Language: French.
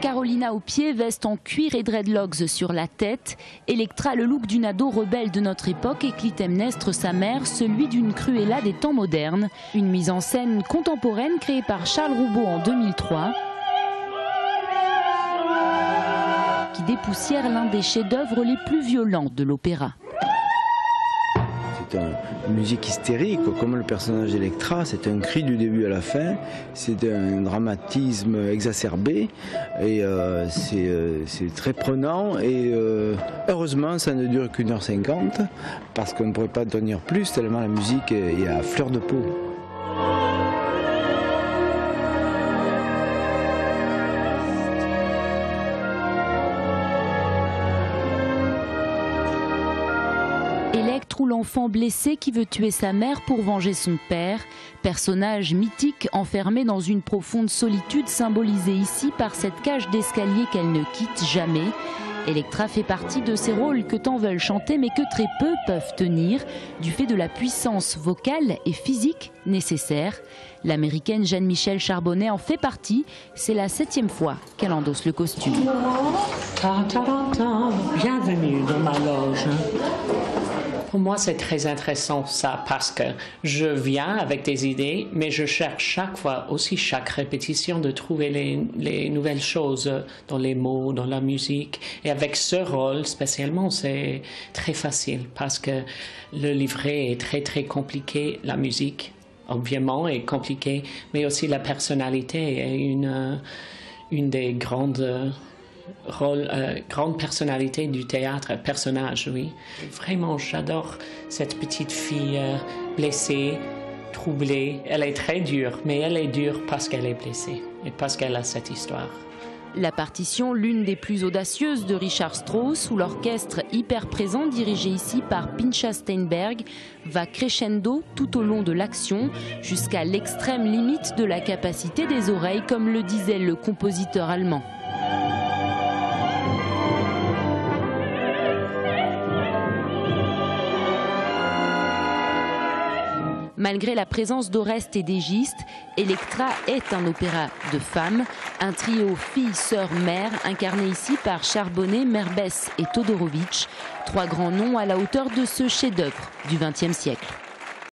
Carolina au pied, veste en cuir et dreadlocks sur la tête. Electra, le look d'une ado rebelle de notre époque, et Clytemnestre, sa mère, celui d'une Cruella des temps modernes. Une mise en scène contemporaine créée par Charles Roubaud en 2003. qui dépoussière l'un des chefs-d'œuvre les plus violents de l'opéra. C'est une musique hystérique, comme le personnage d'Electra, c'est un cri du début à la fin, c'est un dramatisme exacerbé, et euh, euh, c'est très prenant, et euh, heureusement ça ne dure qu'une heure cinquante, parce qu'on ne pourrait pas tenir plus, tellement la musique est à fleur de peau. Electre ou l'enfant blessé qui veut tuer sa mère pour venger son père, personnage mythique enfermé dans une profonde solitude symbolisée ici par cette cage d'escalier qu'elle ne quitte jamais. Electra fait partie de ces rôles que tant veulent chanter mais que très peu peuvent tenir du fait de la puissance vocale et physique nécessaire. L'américaine Jeanne-Michel Charbonnet en fait partie. C'est la septième fois qu'elle endosse le costume. Bienvenue dans ma loge. Pour moi, c'est très intéressant ça parce que je viens avec des idées, mais je cherche chaque fois, aussi chaque répétition, de trouver les, nouvelles choses dans les mots, dans la musique. Et avec ce rôle spécialement, c'est très facile parce que le livret est très très compliqué, la musique obviamente est compliquée, mais aussi la personnalité est une, une des grandes rôle, euh, grande personnalité du théâtre, personnage, oui. Vraiment, j'adore cette petite fille euh, blessée, troublée. Elle est très dure, mais elle est dure parce qu'elle est blessée et parce qu'elle a cette histoire. La partition, l'une des plus audacieuses de Richard Strauss, où l'orchestre hyper présent, dirigé ici par Pincha Steinberg, va crescendo tout au long de l'action, jusqu'à l'extrême limite de la capacité des oreilles, comme le disait le compositeur allemand. Malgré la présence d'Oreste et d'Égiste, Electra est un opéra de femmes, un trio fille, sœur, mère, incarné ici par Charbonnet, Merbès et Todorovitch, trois grands noms à la hauteur de ce chef-d'œuvre du XXe siècle.